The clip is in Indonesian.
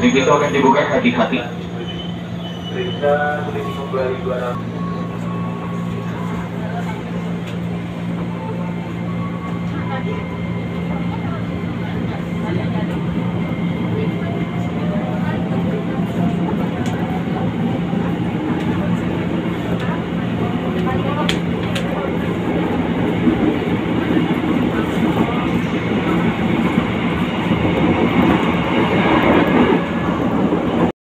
Ini kita akan dibuka hati-hati.